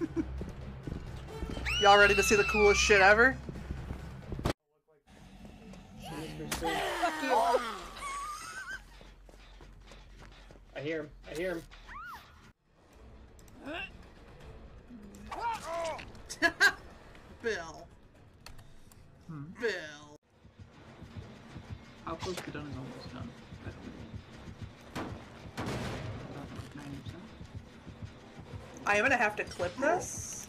Y'all ready to see the coolest shit ever? Fuck you. I hear him. I hear him. Bill. Hmm. Bill. How close to done is almost done. I am gonna have to clip this.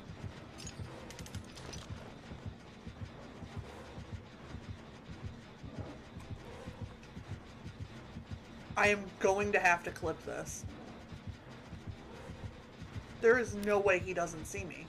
I am going to have to clip this. There is no way he doesn't see me.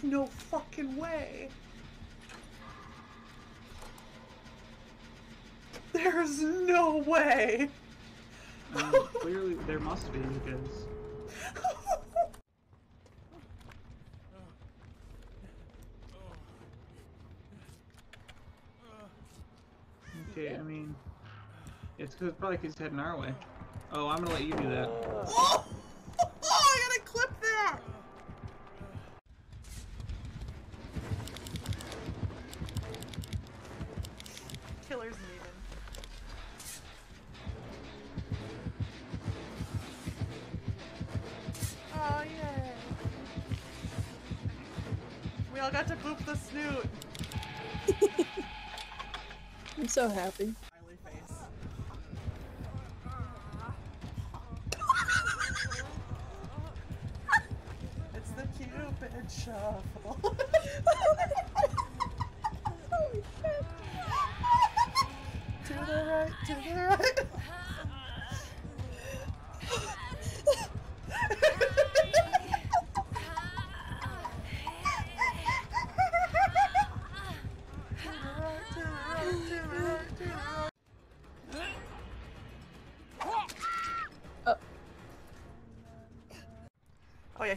There's no fucking way. There's no way. I mean, clearly, there must be because Okay, I mean, it's because probably 'cause he's heading our way. Oh, I'm gonna let you do that. Snoot. I'm so happy.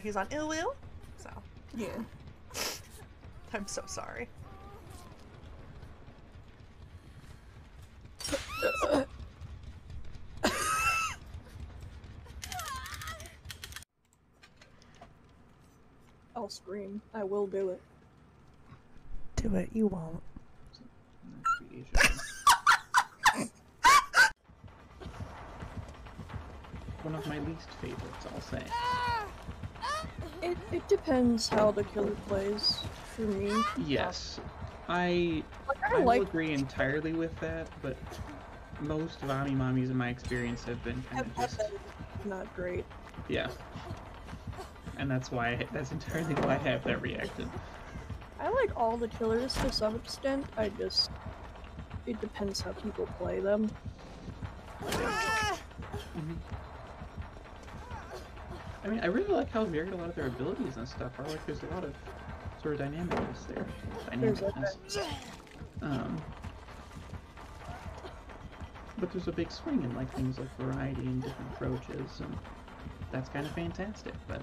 He's on ill will. So Yeah. I'm so sorry. I'll scream. I will do it. Do it, you won't. One of my least favorites, I'll say. Ah! It, it depends how the killer plays for me. Yes, I Like, I I like agree entirely with that, but most Vommy Mommies in my experience have been kind of just not great. yeah, and that's why that's entirely why I have that reaction. I like all the killers to some extent. I just it depends how people play them. Mhm. I mean, I really like how varied a lot of their abilities and stuff are. Like, there's a lot of sort of dynamicness there. There's Dynamicness. Um, but there's a big swing in like things like variety and different approaches, and that's kind of fantastic. But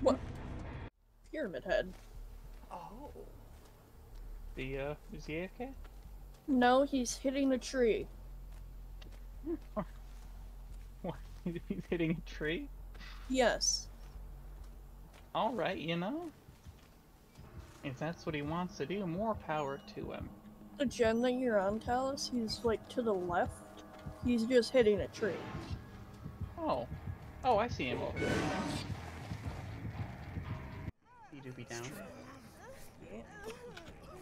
What? Pyramid Head. The uh, is he okay? No, he's hitting a tree. What? He's hitting a tree? Yes. All right, you know. If that's what he wants to do, more power to him. The gen that you're on, Talus, he's like to the left. He's just hitting a tree. Oh, oh, I see him over there. he do be down.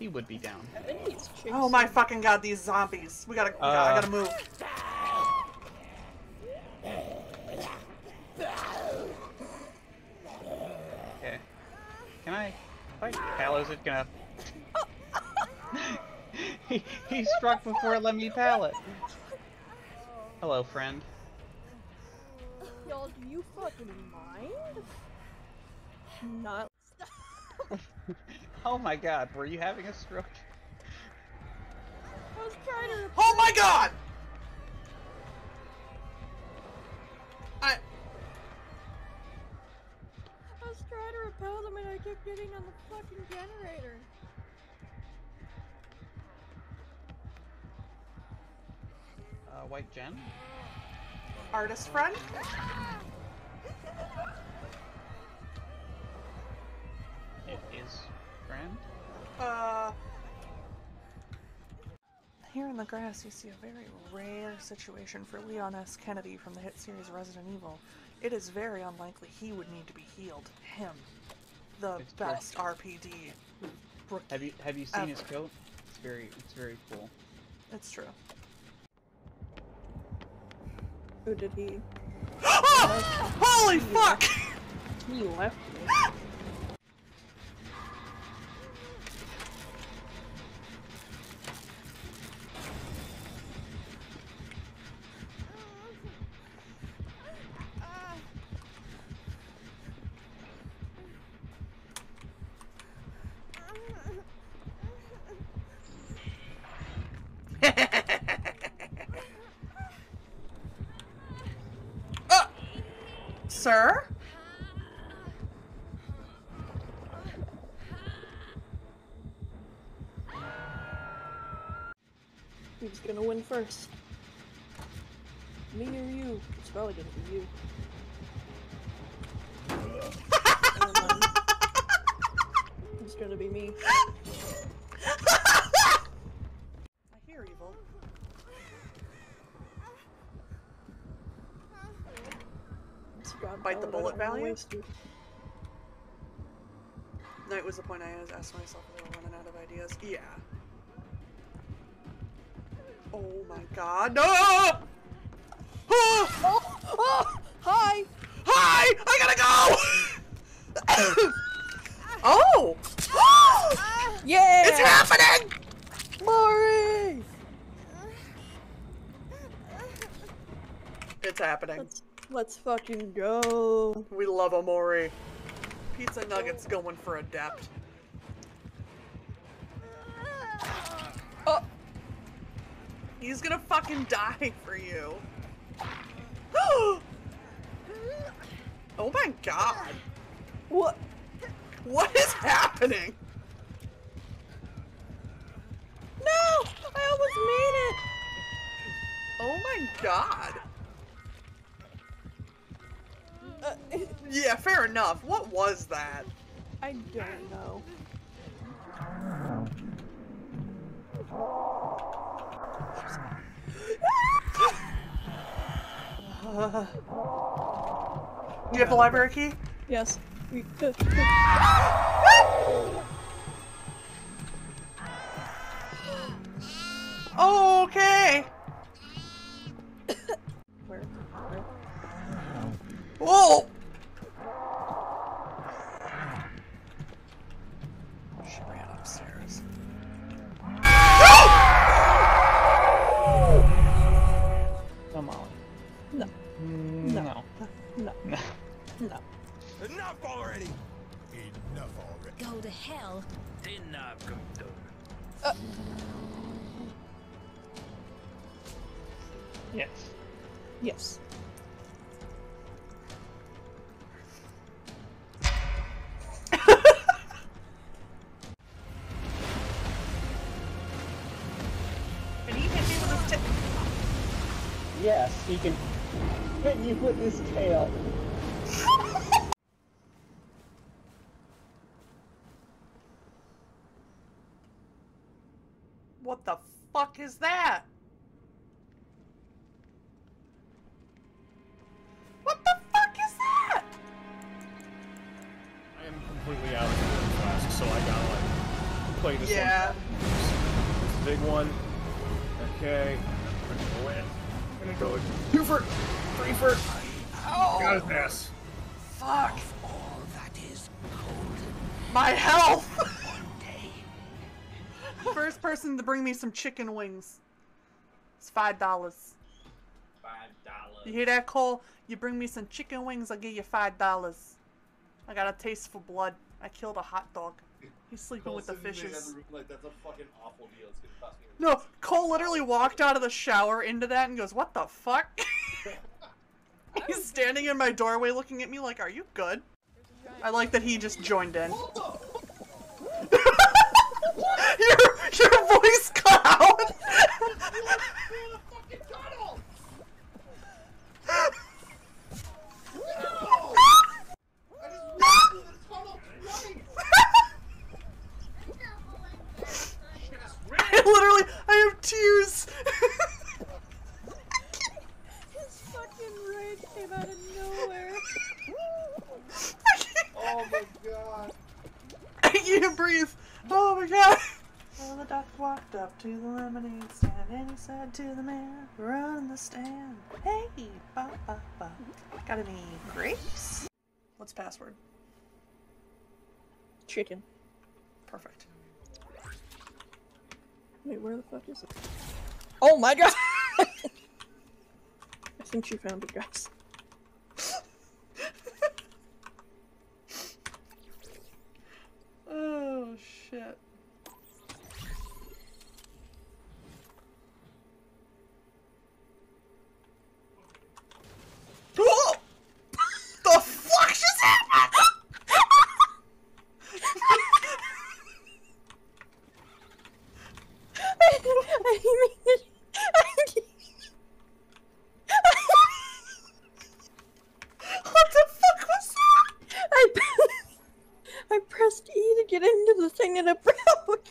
He would be down. I think he's chasing. Oh my fucking god, these zombies. We gotta, we gotta I Uh. gotta move. Okay. Can I? Like, Palos it gonna. he he struck before it let me pallet. Hello, friend. Y'all, do you fucking mind? Not. Oh my God, were you having a stroke? I was trying to. Oh my god! I. I was trying to repel them and I kept getting on the fucking generator. Uh, White Jen? Artist friend? It is friend? Uh. Here in the grass, you see a very rare situation for Leon S. Kennedy from the hit series Resident Evil. It is very unlikely he would need to be healed. Him. The It's true. best RPD. Have you have you seen his coat? It's very it's very cool. It's true. Who did he? Holy fuck! He left me. Who's gonna win first? Me or you? It's probably gonna be you. It's gonna be me. I hear evil. God Bite the bullet value? That was the point I asked myself if I were running out of ideas. Yeah. Oh my god, no! Ah! Oh! Oh! Hi! Hi! I gotta go! oh! Yeah! it's happening! Maury! It's happening. Let's let's fucking go. We love Amori. Pizza Nuggets going for adept. Oh! He's gonna fucking die for you. oh my god. What? What is happening? No! I almost made it! Oh my god. Uh, Yeah, fair enough. What was that? I don't know. Do you have the library key? Yes. We, Okay. Where? Where? Whoa. Yes, he can hit you with his tail. What the fuck is that? What the fuck is that? I am completely out of the flask, so I gotta like play this Yeah. one. This big one. Okay. I'm gonna go in. I'm gonna go two for three for Oh, got his ass. Fuck. All that is My health. one day. First person to bring me some chicken wings. It's five dollars. Five dollars. You hear that, Cole? You bring me some chicken wings, I'll give you five dollars. I got a taste for blood. I killed a hot dog. He's sleeping Cole with the sitting in fishes. the room like that's a fucking awful deal. It's gonna cost me. No, Cole literally walked out of the shower into that and goes, "What the fuck?" He's standing in my doorway looking at me like, "Are you good?" I like that he just joined in. your your voice cut out. I literally, I have tears. His fucking rage came out of nowhere. Oh my god. I can't breathe. Oh my god. Well, the duck walked up to the lemonade stand and he said to the man, run the stand. Hey, ba ba ba. Got any grapes? What's password? Chicken. Perfect. Wait, where the fuck is it? Oh my god! I think she found it, guys. Oh shit. Oh! the fuck just happened? I mean, what the fuck was that? I, I pressed E to get into the thing and it broke.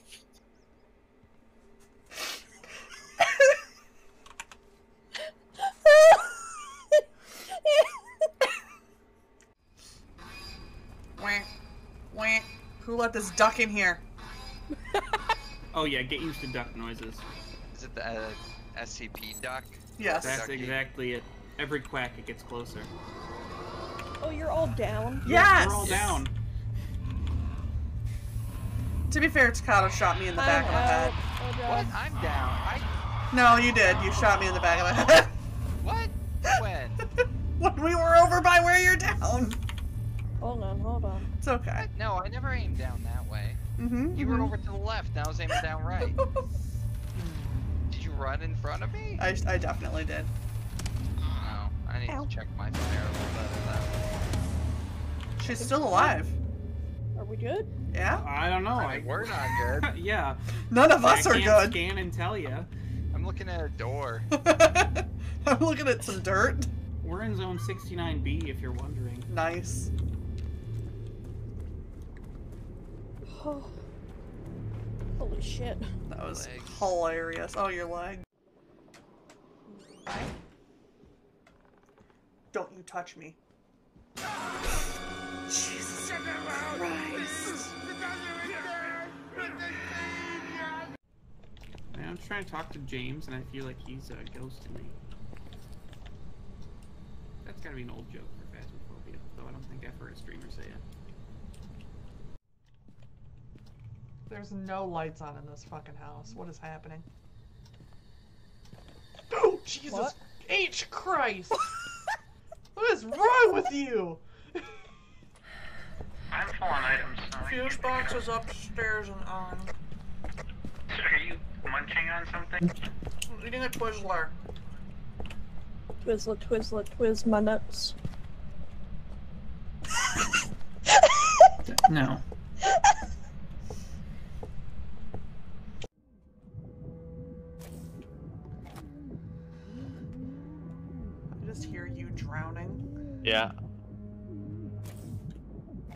Wah, wah. Who let this duck in here? Oh yeah, get used to duck noises. Is it the uh, SCP duck? Yes. That's Ducky. exactly it. Every quack it gets closer. oh, you're all down? Yes! We're all down. To be fair, Takato shot me in the back of the head. Oh What? I'm down. I. No, you did. You shot me in the back of the head. What? When? when we were over by where you're down. Hold on, hold on. It's okay. No, I never aimed down that way. Mm-hmm. You were over to the left, and I was aiming down right. Did you run in front of me? I, I definitely did. No, I need Ow. to check my fire a little better then. She's still alive. Are we good? Yeah? I don't know. I I, mean, we're not good. yeah. None of us are can't good. scan and tell you. I'm looking at a door. I'm looking at some dirt. We're in zone 69B if you're wondering. Nice. Oh. Holy shit. That was Legs. hilarious. Oh, your leg. Don't you touch me. Trying to talk to James and I feel like he's uh, ghosting me. That's gotta be an old joke for Phasmophobia, though I don't think I've heard a streamer say it. There's no lights on in this fucking house. What is happening? Oh, Jesus What? H. Christ! what is wrong with you? I'm full on items. Fuse box is upstairs and on. Are you munching on something? I'm eating a Twizzler. Twizzler, Twizzler, twizz my nuts. No. I just hear you drowning. Yeah.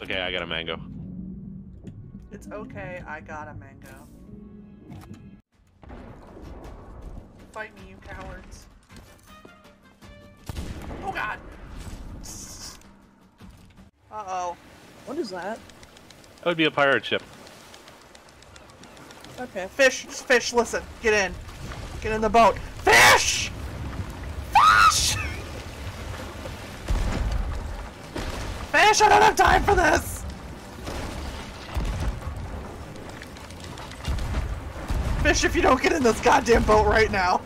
Okay, I got a mango. It's okay, I got a mango. Fight me, you cowards. Oh god! Uh oh. What is that? That would be a pirate ship. Okay. Fish, fish, listen, get in. Get in the boat. Fish! Fish! Fish, I don't have time for this! Fish, if you don't get in this goddamn boat right now.